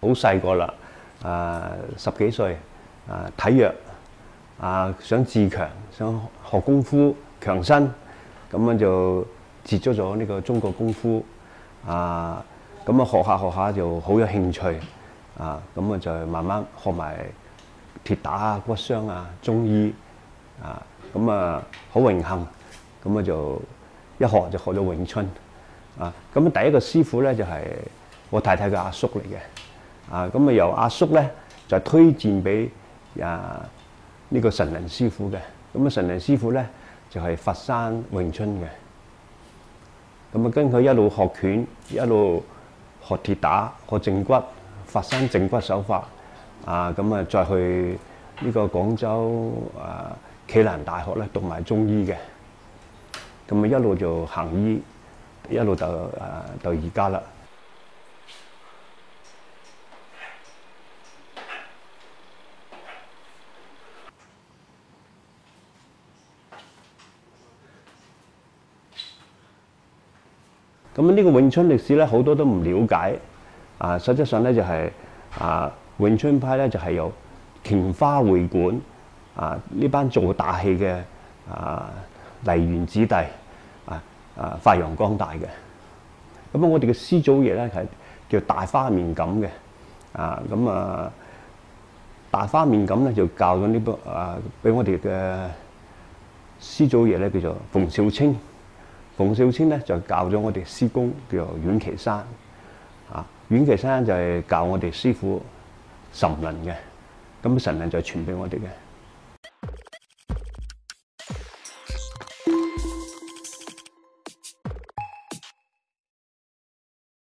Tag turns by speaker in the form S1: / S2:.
S1: 好細個啦，啊十幾歲，啊體弱，啊想自強，想學功夫強身，咁樣就接觸咗呢個中國功夫，啊咁啊學下學下就好有興趣，啊咁啊就慢慢學埋鐵打啊、骨傷啊、中醫，啊咁啊好榮幸，咁啊就一學就學咗詠春。啊，咁第一個師傅咧就係、我太太嘅阿叔嚟嘅，啊，咁啊由阿叔咧就推薦俾啊呢、個神靈師傅嘅，咁啊神靈師傅咧就係、佛山詠春嘅，咁啊跟佢一路學拳，一路學鐵打，學正骨，佛山正骨手法，啊，咁啊再去呢個廣州啊暨南大學咧讀埋中醫嘅，咁啊一路就行醫。一路到誒到而家啦。咁呢個詠春歷史咧，好多都唔了解。啊，實際上咧就係啊，詠春派咧就係由瓊花會館啊呢班做打戲嘅啊梨園子弟。啊啊！發揚光大嘅，咁啊！我哋嘅師祖爺咧係叫大花面錦嘅，啊咁啊！大花面錦咧就教咗呢部啊，俾我哋嘅師祖爺咧叫做馮少清，冯少清咧就教咗我哋師公叫做阮岐山，啊阮岐山就係教我哋師傅神能嘅，咁神能就傳俾我哋嘅。